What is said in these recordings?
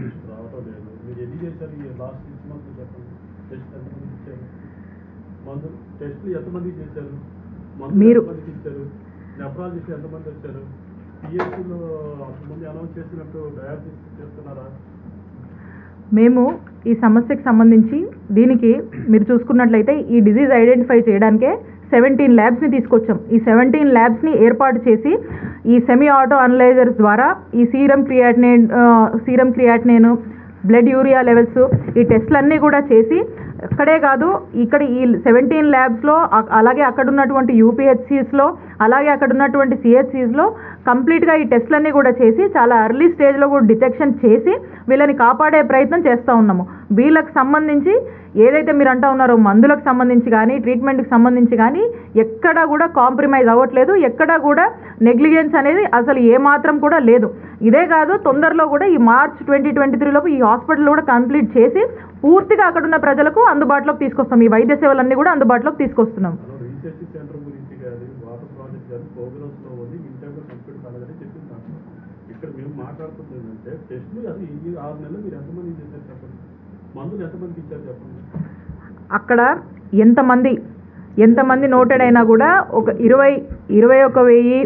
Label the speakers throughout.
Speaker 1: రావటం లేదు మీరు ఎన్ని చేశారు? ఈ లాస్ట్ సిక్స్ మంత్స్ చెప్పండి. టెస్ట్ ఎంతమంది ఇచ్చారు? మందు టెస్ట్లు ఎంతమందికి చేశారు? మందులు
Speaker 2: మీరు-
Speaker 1: ఎంతమందికి ఇచ్చారు? నెఫ్రాలజిస్ట్ ఎంతమంది వచ్చారు? పిఎస్సీలో అంతమంది అనౌన్స్ చేసినట్టు డయాలసిస్ చేస్తున్నారా?
Speaker 2: మేము ఈ సమస్యకి సంబంధించి దీనికి మీరు చూసుకున్నట్లయితే ఈ డిజీజ్ ఐడెంటిఫై చేయడానికే సెవెంటీన్ ల్యాబ్స్ని తీసుకొచ్చాం. ఈ సెవెంటీన్ ల్యాబ్స్ని ఏర్పాటు చేసి ఈ సెమీ ఆటో అనలైజర్స్ ద్వారా ఈ serum creatinine serum creatinine blood urea levels ఈ టెస్ట్లన్నీ కూడా చేసి అక్కడే కాదు ఇక్కడ ఈ సెవెంటీన్ ల్యాబ్స్లో అలాగే అక్కడ ఉన్నటువంటి యూపీహెచ్సిస్లో అలాగే అక్కడ ఉన్నటువంటి సిహెచ్సిస్లో కంప్లీట్గా ఈ టెస్ట్లన్నీ కూడా చేసి చాలా ఎర్లీ స్టేజ్లో కూడా డిటెక్షన్ చేసి వీళ్ళని కాపాడే ప్రయత్నం చేస్తూ ఉన్నాము. వీళ్ళకి సంబంధించి ఏదైతే మీరు అంటా ఉన్నారో మందులకు సంబంధించి కానీ ట్రీట్మెంట్కి సంబంధించి కానీ ఎక్కడా కూడా కాంప్రమైజ్ అవ్వట్లేదు. ఎక్కడా కూడా నెగ్లిజెన్స్ అనేది అసలు ఏమాత్రం కూడా లేదు. ఇదే కాదు తొందరలో కూడా ఈ మార్చ్ ట్వంటీ ట్వంటీ త్రీలోపు ఈ హాస్పిటల్ కూడా కంప్లీట్ చేసి పూర్తిగా అక్కడ ఉన్న ప్రజలకు అందుబాటులోకి తీసుకొస్తాం. ఈ వైద్య సేవలన్నీ కూడా అందుబాటులోకి తీసుకొస్తున్నాం. అక్కడ ఎంతమంది ఎంతమంది నోటెడ్ అయినా కూడా ఒక ఇరవై ఇరవై ఒక వెయ్యి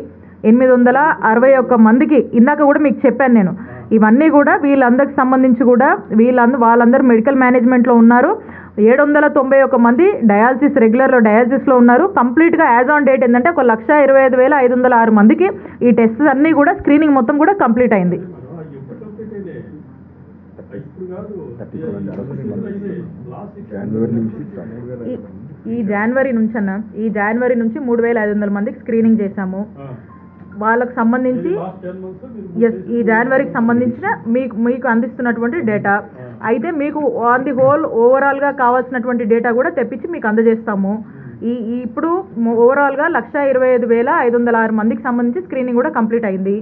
Speaker 2: ఎనిమిది వందల అరవై ఒక్క మందికి ఇందాక కూడా మీకు చెప్పాను నేను. ఇవన్నీ కూడా వీళ్ళందరికి సంబంధించి కూడా వీళ్ళందరూ వాళ్ళందరూ మెడికల్ మేనేజ్మెంట్లో ఉన్నారు. ఏడు వందల తొంభై ఒక మంది డయాలసిస్ రెగ్యులర్లో డయాలసిస్లో ఉన్నారు. కంప్లీట్గా యాజ్ ఆన్ డేట్ ఏంటంటే ఒక లక్ష ఇరవై ఐదు వేల ఐదు వందల ఆరు మందికి ఈ టెస్ట్స్ అన్నీ కూడా స్క్రీనింగ్ మొత్తం కూడా కంప్లీట్ అయింది. ఈ- ఈ జనవరి నుంచి అన్న ఈ జనవరి నుంచి మూడు వేల ఐదు వందల మందికి స్క్రీనింగ్ చేశాము. వాళ్ళకు సంబంధించి ఎస్ ఈ జనవరికి సంబంధించిన మీకు మీకు అందిస్తున్నటువంటి డేటా అయితే మీకు ఆన్ ది హోల్ ఓవరాల్గా కావాల్సినటువంటి డేటా కూడా తెప్పించి మీకు అందజేస్తాము. ఈ ఈ ఇప్పుడు ఓవరాల్గా లక్ష ఇరవై ఐదు వేల ఐదు వందల ఆరు మందికి సంబంధించి స్క్రీనింగ్ కూడా కంప్లీట్ అయింది.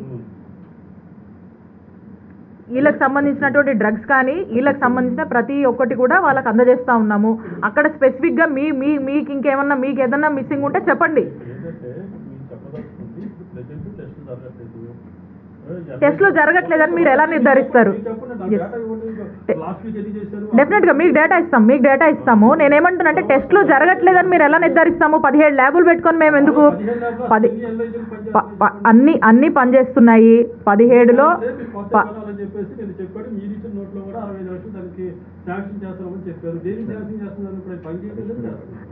Speaker 2: వీళ్ళకి సంబంధించినటువంటి డ్రగ్స్ కానీ వీళ్ళకి సంబంధించిన ప్రతి ఒక్కటి కూడా వాళ్ళకి అందజేస్తూ ఉన్నాము. అక్కడ స్పెసిఫిక్గా మీ మీ మీకు ఇంకేమన్నా మీకు ఏదన్నా మిస్సింగ్ ఉంటే చెప్పండి
Speaker 1: ఏంటంటే మీరు చెప్పదలుచుకుంది ఇప్పుడు ప్రెజెంట్ టెస్ట్ జరగట్లేదు
Speaker 2: టెస్ట్లు జరగట్లేదని మీరు ఎలా నిర్ధారిస్తారు? డెఫినెట్గా మీకు డేటా ఇస్తాం మీకు డేటా ఇస్తాము. నేనేమంటున్నానంటే టెస్ట్లు జరగట్లేదని మీరు ఎలా నిర్ధారిస్తాము? పదిహేడు ల్యాబులు పెట్టుకొని మేము ఎందుకు పది అన్ని అన్ని పనిచేస్తున్నాయి. పదిహేడులో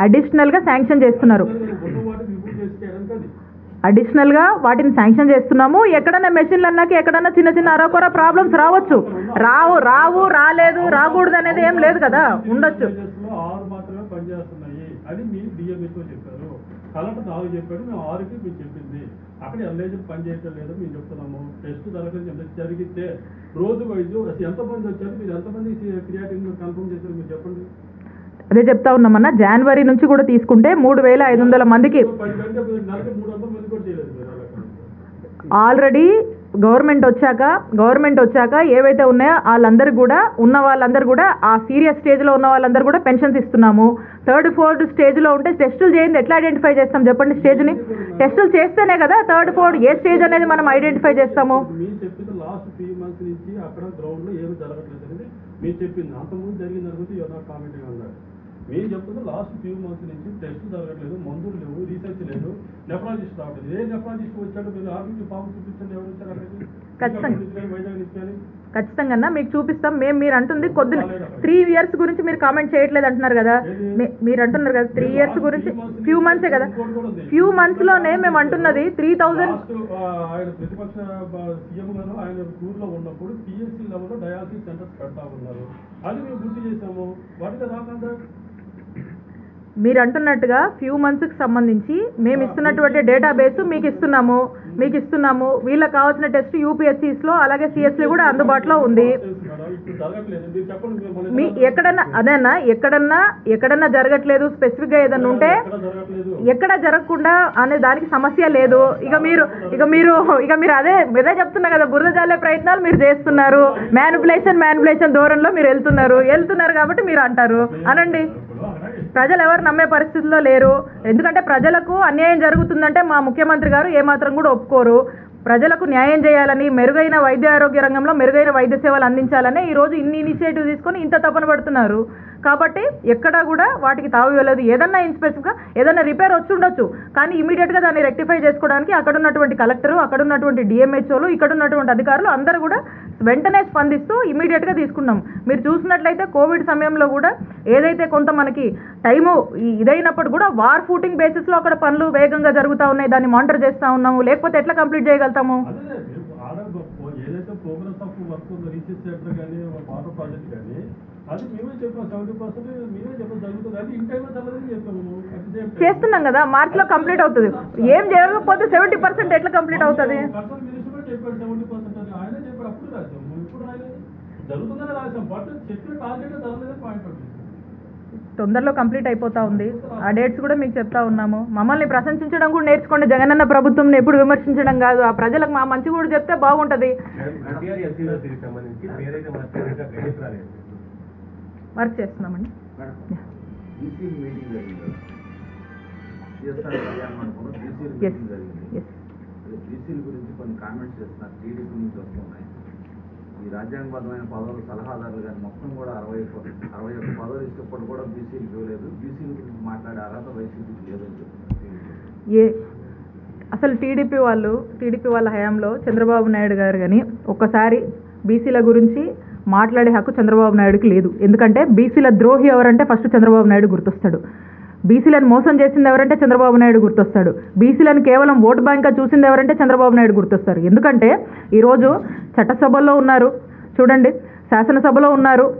Speaker 2: అడిషనల్గా శాంక్షన్ చేస్తున్నారు. అడిషనల్గా వాటిని శాంక్షన్ చేస్తున్నాము. ఎక్కడన్నా మెషిన్లు అన్నాక ఎక్కడన్నా చిన్న చిన్న అరకొర ప్రాబ్లమ్స్ రావచ్చు. రావు రావు రాలేదు రాకూడదు అనేది ఏం లేదు కదా. ఉండొచ్చు.
Speaker 1: కలెక్టర్ నాలుగు చెప్పాడు మేము ఆరుకి చెప్పింది అక్కడ ఎల్ఐజీ పని చేయటం లేదు మేము చెప్తున్నాము టెస్ట్ ఎంత జరిగితే రోజు వైజ్ అసలు ఎంతమంది వచ్చారు మీరు ఎంతమంది క్రియాటిన్ కన్ఫర్మ్ చేశారు మీరు చెప్పండి.
Speaker 2: అదే చెప్తా ఉన్నామన్నా జనవరి నుంచి కూడా తీసుకుంటే మూడు వేల ఐదు వందల మందికి ఆల్రెడీ గవర్నమెంట్ వచ్చాక గవర్నమెంట్ వచ్చాక ఏవైతే ఉన్నాయో వాళ్ళందరికీ కూడా ఉన్న వాళ్ళందరూ కూడా ఆ సీరియస్ స్టేజ్లో ఉన్న వాళ్ళందరూ కూడా పెన్షన్స్ ఇస్తున్నాము. థర్డ్ ఫోర్త్ స్టేజ్లో ఉంటే టెస్టులు చేయండి. ఎట్లా ఐడెంటిఫై చేస్తాం చెప్పండి స్టేజ్ని? టెస్టులు చేస్తేనే కదా థర్డ్ ఫోర్త్ ఏ స్టేజ్ అనేది మనం ఐడెంటిఫై చేస్తాము.
Speaker 1: మీరు చెప్పింది. అంతకుముందు జరిగింది అనుకుంటే మేము చెప్తుంది లాస్ట్ ఫ్యూ మంత్స్ నుంచి టెస్ట్ జరగట్లేదు మందులు లేవు రీసెర్చ్ లేదు. నెఫ్రాలజిస్ట్ రావట్లేదు ఏ నెఫ్రాలజిస్ట్ వచ్చాడు? మీరు ఆఫీస్ ఫామ్ చూపించండి ఎవరు వచ్చారు
Speaker 2: ఖచ్చితంగా. ఖచ్చితంగా అన్న మీకు చూపిస్తాం. మేము మీరు అంటుంది కొద్ది త్రీ ఇయర్స్ గురించి మీరు కామెంట్ చేయట్లేదు అంటున్నారు కదా. మీరు అంటున్నారు కదా త్రీ ఇయర్స్ గురించి ఫ్యూ మంత్సే కదా. ఫ్యూ మంత్స్లోనే మేము అంటున్నది త్రీ థౌజండ్
Speaker 1: లాస్ట్ ఆయన ప్రతిపక్ష సీఎం గారు ఆయన టూర్లో ఉన్నప్పుడు పిఎస్సీ లెవెల్లో డయాలసిస్ సెంటర్స్ పెడతా ఉన్నారు. అది మేము గుర్తు చేసాము వాటికి రాకుండా.
Speaker 2: మీరు అంటున్నట్టుగా ఫ్యూ మంత్స్కి సంబంధించి మేము ఇస్తున్నటువంటి డేటాబేస్ మీకు ఇస్తున్నాము మీకు ఇస్తున్నాము వీళ్ళకి కావాల్సిన టెస్ట్ యూపీఎస్సీస్లో అలాగే సిఎస్సీ కూడా అందుబాటులో ఉంది. మీ ఎక్కడన్నా అదేనా ఎక్కడన్నా ఎక్కడన్నా జరగట్లేదు స్పెసిఫిక్గా ఏదన్నా ఉంటే
Speaker 1: ఎక్కడ
Speaker 2: జరగకుండా అనే దానికి సమస్య లేదు. ఇక మీరు ఇక మీరు ఇక మీరు అదే అదే చెప్తున్నా కదా బురద జల్లే ప్రయత్నాలు మీరు చేస్తున్నారు. మ్యానిపులేషన్ మ్యానిపులేషన్ దూరంలో మీరు వెళ్తున్నారు. వెళ్తున్నారు కాబట్టి మీరు అంటారు. అనండి. ప్రజలు ఎవరు నమ్మే పరిస్థితిలో లేరు. ఎందుకంటే ప్రజలకు అన్యాయం జరుగుతుందంటే మా ముఖ్యమంత్రి గారు ఏమాత్రం కూడా ఒప్పుకోరు. ప్రజలకు న్యాయం చేయాలని మెరుగైన వైద్య ఆరోగ్య రంగంలో మెరుగైన వైద్య సేవలు అందించాలని ఈరోజు ఇన్ని ఇనిషియేటివ్ తీసుకొని ఇంత తపన పడుతున్నారు. కాబట్టి ఎక్కడా కూడా వాటికి తావు వెళ్ళదు ఏదన్నా ఇన్స్పెసిఫిక్గా ఏదన్నా రిపేర్ వచ్చి ఉండొచ్చు. కానీ ఇమీడియట్గా దాన్ని రెక్టిఫై చేసుకోవడానికి అక్కడ ఉన్నటువంటి కలెక్టరు అక్కడ ఉన్నటువంటి డిఎంహెచ్ఓలు ఇక్కడ ఉన్నటువంటి అధికారులు అందరూ కూడా వెంటనే స్పందిస్తూ ఇమీడియట్గా తీసుకున్నాం. మీరు చూసినట్లయితే కోవిడ్ సమయంలో కూడా ఏదైతే కొంత మనకి టైము ఇదైనప్పుడు కూడా వార్ ఫూటింగ్ బేసిస్లో అక్కడ పనులు వేగంగా జరుగుతూ ఉన్నాయి దాన్ని మానిటర్ చేస్తూ ఉన్నాము. లేకపోతే ఎట్లా కంప్లీట్ చేయగలుగుతాము. చేస్తున్నాం కదా. మార్చిలో కంప్లీట్ అవుతుంది. ఏం జరగకపోతే సెవెంటీ పర్సెంట్ ఎట్లా కంప్లీట్ అవుతుంది?
Speaker 1: చెప్పాడు సెవెంటీ పర్సెంట్ అని ఆయన చెప్పాడు అప్పుడు రాసాం మేము ఇప్పుడు రాయలేదు జరుగుతుందని రాసాం బట్ చెప్పిన టార్గెట్ జరగలేదని పాయింట్ అవుట్
Speaker 2: తొందరలో కంప్లీట్ అయిపోతా ఉంది. ఆ డేట్స్ కూడా మీకు చెప్తా ఉన్నాము. మమ్మల్ని ప్రశంసించడం కూడా నేర్చుకోండి. జగనన్న ప్రభుత్వం ఎప్పుడు విమర్శించడం కాదు. ఆ ప్రజలకు మా మంచి కూడా చెప్తే బాగుంటది.
Speaker 3: రాలేదు.
Speaker 2: వర్క్ చేస్తున్నామండి ఎస్ ఎస్
Speaker 4: బీసీల గురించి కొన్ని కామెంట్స్ చేస్తున్నారు. టీడీపీ నుంచి వస్తున్నాయి. ఈ రాజ్యాంగబద్ధమైన పదవులు సలహాదారులు కానీ మొత్తం కూడా అరవై అరవై ఒక్క పదవులు ఇష్టపడి కూడా బీసీలకు ఇవ్వలేదు. బీసీల గురించి మాట్లాడే అర్హత వైసీపీకి లేదని చెప్తున్నారు.
Speaker 2: ఏ అసలు టీడీపీ వాళ్ళు టీడీపీ వాళ్ళ హయాంలో చంద్రబాబు నాయుడు గారు కానీ ఒక్కసారి బీసీల గురించి మాట్లాడే హక్కు చంద్రబాబు నాయుడుకి లేదు. ఎందుకంటే బీసీల ద్రోహి ఎవరంటే ఫస్ట్ చంద్రబాబు నాయుడు గుర్తొస్తాడు. బీసీలను మోసం చేసింది ఎవరంటే చంద్రబాబు నాయుడు గుర్తొస్తాడు. బీసీలను కేవలం ఓటు బ్యాంక్గా చూసింది ఎవరంటే చంద్రబాబు నాయుడు గుర్తొస్తారు. ఎందుకంటే ఈరోజు చట్టసభల్లో ఉన్నారు. చూడండి శాసనసభలో ఉన్నారు.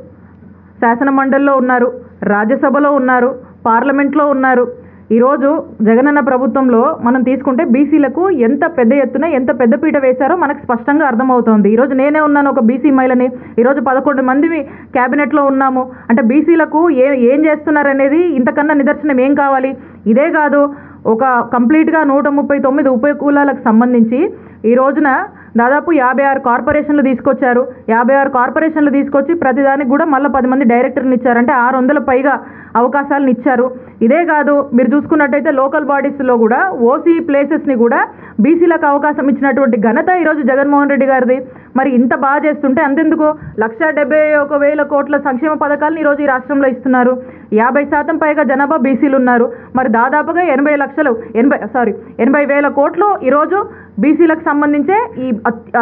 Speaker 2: శాసన మండలిలో ఉన్నారు. రాజ్యసభలో ఉన్నారు. పార్లమెంట్లో ఉన్నారు. ఈరోజు జగనన్న ప్రభుత్వంలో మనం తీసుకుంటే బీసీలకు ఎంత పెద్ద ఎత్తున ఎంత పెద్దపీట వేశారో మనకు స్పష్టంగా అర్థమవుతోంది. ఈరోజు నేనే ఉన్నాను ఒక బీసీ మహిళని. ఈరోజు పదకొండు మంది క్యాబినెట్లో ఉన్నాము. అంటే బీసీలకు ఏ ఏం చేస్తున్నారనేది ఇంతకన్నా నిదర్శనం ఏం కావాలి? ఇదే కాదు ఒక కంప్లీట్గా నూట ముప్పై తొమ్మిది ఉప కులాలకు సంబంధించి ఈ రోజున దాదాపు యాభై ఆరు కార్పొరేషన్లు తీసుకొచ్చారు. యాభై ఆరు కార్పొరేషన్లు తీసుకొచ్చి ప్రతిదానికి కూడా మళ్ళీ పది మంది డైరెక్టర్ని ఇచ్చారు. అంటే ఆరు వందల పైగా అవకాశాలను ఇచ్చారు ఇదే కాదు మీరు చూసుకున్నట్టయితే లోకల్ బాడీస్లో కూడా ఓసీ ప్లేసెస్ని కూడా బీసీలకు అవకాశం ఇచ్చినటువంటి ఘనత ఈరోజు జగన్మోహన్ రెడ్డి గారిది. మరి ఇంత బాగా చేస్తుంటే అంతెందుకు? లక్ష డెబ్బై ఒక వేల కోట్ల సంక్షేమ పథకాలను ఈరోజు ఈ రాష్ట్రంలో ఇస్తున్నారు. యాభై శాతం పైగా జనాభా బీసీలు ఉన్నారు. మరి దాదాపుగా ఎనభై లక్షలు ఎనభై సారీ ఎనభై వేల కోట్లు ఈరోజు బీసీలకు సంబంధించే ఈ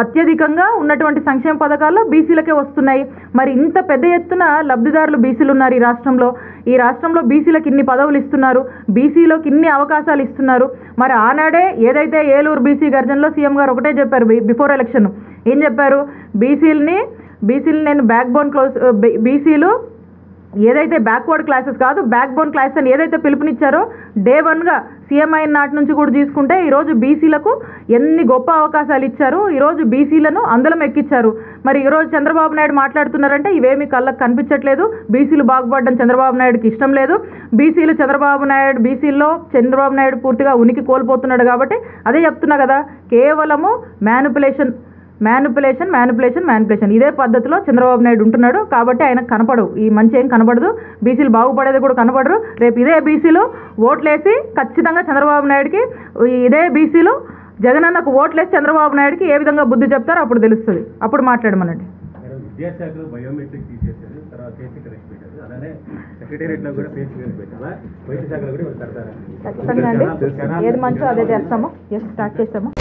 Speaker 2: అత్యధికంగా ఉన్నటువంటి సంక్షేమ పథకాల్లో బీసీలకే వస్తున్నాయి. మరి ఇంత పెద్ద ఎత్తున లబ్ధిదారులు బీసీలు ఉన్నారు ఈ రాష్ట్రంలో. ఈ రాష్ట్రంలో బీసీలకు ఇన్ని పదవులు ఇస్తున్నారు బీసీలోకి ఇన్ని అవకాశాలు ఇస్తున్నారు. మరి ఆనాడే ఏదైతే ఏలూరు బీసీ గర్జనలో సీఎం గారు ఒకటే చెప్పారు బిఫోర్ ఎలక్షన్. ఏం చెప్పారు? బీసీలని బీసీలు నేను బ్యాక్ బోన్ క్లోజ్ బీసీలు ఏదైతే బ్యాక్వర్డ్ క్లాసెస్ కాదు బ్యాక్ బోన్ క్లాసెస్ అని ఏదైతే పిలుపునిచ్చారో డే వన్గా సీఎం అయిన నాటి నుంచి కూడా తీసుకుంటే ఈరోజు బీసీలకు ఎన్ని గొప్ప అవకాశాలు ఇచ్చారు? ఈరోజు బీసీలను అందలం ఎక్కించారు మరి ఈరోజు చంద్రబాబు నాయుడు మాట్లాడుతున్నారంటే ఇవేమి కళ్ళకు కనిపించట్లేదు. బీసీలు బాగుపడడం చంద్రబాబు నాయుడుకి ఇష్టం లేదు. బీసీలు చంద్రబాబు నాయుడు బీసీల్లో చంద్రబాబు నాయుడు పూర్తిగా ఉనికి కోల్పోతున్నాడు కాబట్టి అదే చెప్తున్నా కదా కేవలము మ్యానిపులేషన్ మ్యానిపులేషన్ మ్యానిపులేషన్ మ్యానిపులేషన్ ఇదే పద్ధతిలో చంద్రబాబు నాయుడు ఉంటున్నాడు కాబట్టి ఆయన కనపడవు. ఈ మంచి ఏం కనపడదు బీసీలు బాగుపడేది కూడా కనపడరు రేపు ఇదే బీసీలు ఓట్లేసి ఖచ్చితంగా చంద్రబాబు నాయుడుకి ఇదే బీసీలు జగనన్నకు ఓట్లేసి చంద్రబాబు నాయుడుకి ఏ విధంగా బుద్ధి చెప్తారో అప్పుడు తెలుస్తుంది. అప్పుడు మాట్లాడమనండి.
Speaker 3: మేడం విద్యాశాఖలో బయోమెట్రిక్ తీసేశారు. తర్వాత ఫేస్ కరెక్ట్ పెట్టారు. అలానే సెక్రటేరియట్లో కూడా ఫేస్ కరెక్ట్ పెట్టారు వైద్య శాఖలో కూడా ఇవాళ పెడతారా?
Speaker 2: ఖచ్చితంగా అండి. ఏది మంచో అదే చేస్తాము. ఎస్ స్టార్ట్ చేస్తాము?